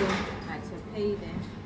To pay them.